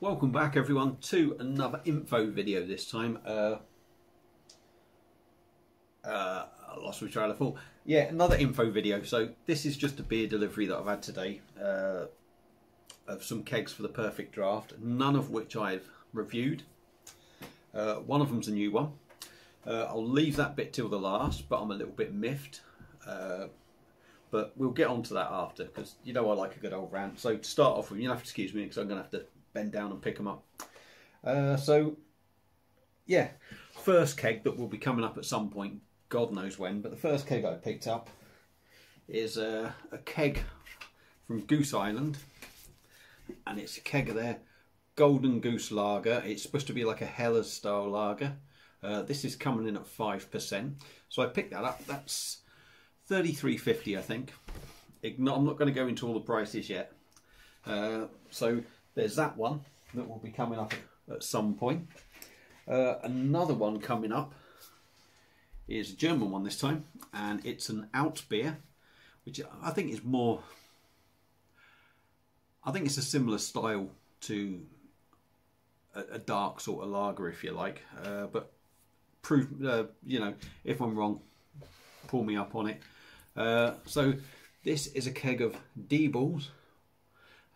Welcome back everyone to another info video this time. Uh, uh, lost my trail of. Yeah, another info video. So this is just a beer delivery that I've had today uh, of some kegs for the Perfect Draft, none of which I've reviewed. Uh, one of them's a new one. Uh, I'll leave that bit till the last, but I'm a little bit miffed. Uh, but we'll get on to that after because you know I like a good old rant. So to start off with, you'll have to excuse me because I'm going to have to bend down and pick them up. Uh, so, yeah, first keg that will be coming up at some point, God knows when, but the first keg I picked up is a, a keg from Goose Island, and it's a keg of their Golden Goose Lager. It's supposed to be like a Helles style lager. Uh, this is coming in at 5%. So I picked that up. That's 33.50, I think. I'm not going to go into all the prices yet. Uh, so there's that one that will be coming up at some point. Uh, another one coming up is a German one this time, and it's an alt beer, which I think is more. I think it's a similar style to a, a dark sort of lager, if you like. Uh, but prove, uh, you know, if I'm wrong, pull me up on it. Uh, so this is a keg of Diebels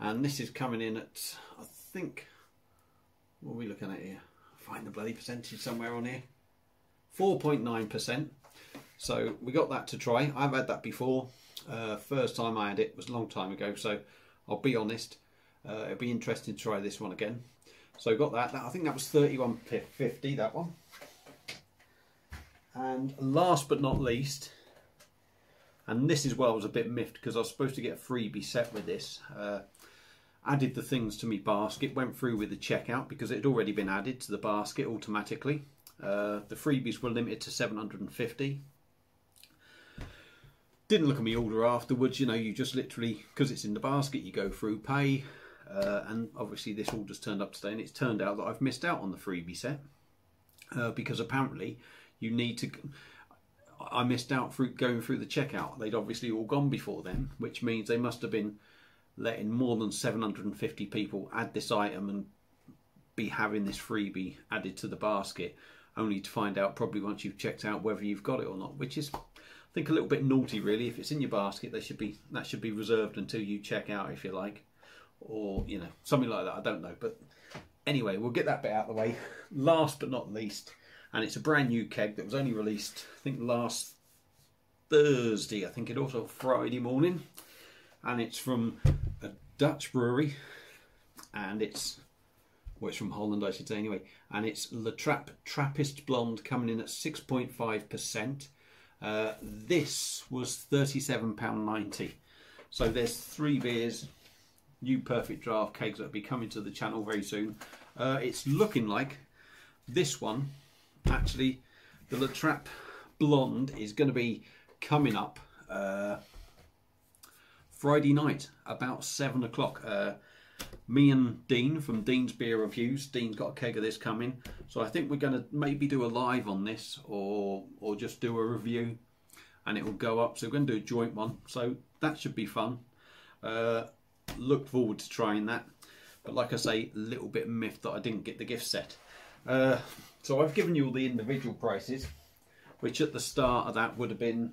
and this is coming in at I think what are we looking at here? Find the bloody percentage somewhere on here. 4.9% so we got that to try. I've had that before. Uh, first time I had it was a long time ago so I'll be honest. Uh, it'll be interesting to try this one again. So got that, that I think that was 31.50 that one. And last but not least and this is where I was a bit miffed because I was supposed to get a freebie set with this uh, added the things to my basket, went through with the checkout because it had already been added to the basket automatically. Uh, the freebies were limited to 750. Didn't look at my order afterwards, you know, you just literally, because it's in the basket, you go through pay, uh, and obviously this all just turned up today, and it's turned out that I've missed out on the freebie set uh, because apparently you need to. I missed out through going through the checkout. They'd obviously all gone before then, which means they must have been letting more than 750 people add this item and be having this freebie added to the basket only to find out probably once you've checked out whether you've got it or not which is I think a little bit naughty really. If it's in your basket they should be that should be reserved until you check out if you like. Or you know something like that. I don't know. But anyway we'll get that bit out of the way. Last but not least and it's a brand new keg that was only released I think last Thursday I think it also Friday morning and it's from a Dutch brewery, and it's well, it's from Holland, I should say anyway, and it's La Trappe Trappist Blonde coming in at six point five percent. Uh, this was thirty-seven pound ninety. So there's three beers, new perfect draft kegs that'll be coming to the channel very soon. Uh, it's looking like this one, actually, the La Trappe Blonde is going to be coming up. Uh, Friday night about seven o'clock. Uh, me and Dean from Dean's Beer Reviews. Dean's got a keg of this coming, so I think we're going to maybe do a live on this, or or just do a review, and it will go up. So we're going to do a joint one. So that should be fun. Uh, look forward to trying that. But like I say, a little bit miffed that I didn't get the gift set. Uh, so I've given you all the individual prices, which at the start of that would have been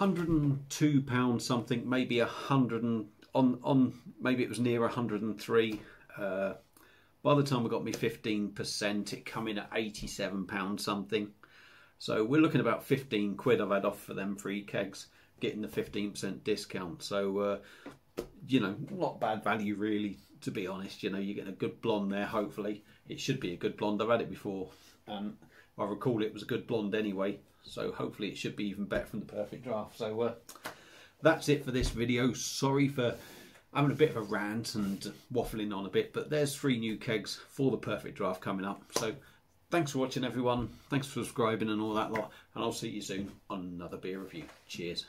102 pounds something, maybe a hundred and on on maybe it was near 103. Uh, by the time we got me 15%, it come in at 87 pounds something. So we're looking about 15 quid I've had off for them free kegs, getting the 15% discount. So uh, you know, not bad value really, to be honest. You know, you're getting a good blonde there. Hopefully, it should be a good blonde. I've had it before. Um, I recall it was a good blonde anyway. So hopefully it should be even better from the perfect draft. So uh, that's it for this video. Sorry for having a bit of a rant and waffling on a bit, but there's three new kegs for the perfect draft coming up. So thanks for watching everyone. Thanks for subscribing and all that lot. And I'll see you soon on another beer review. Cheers.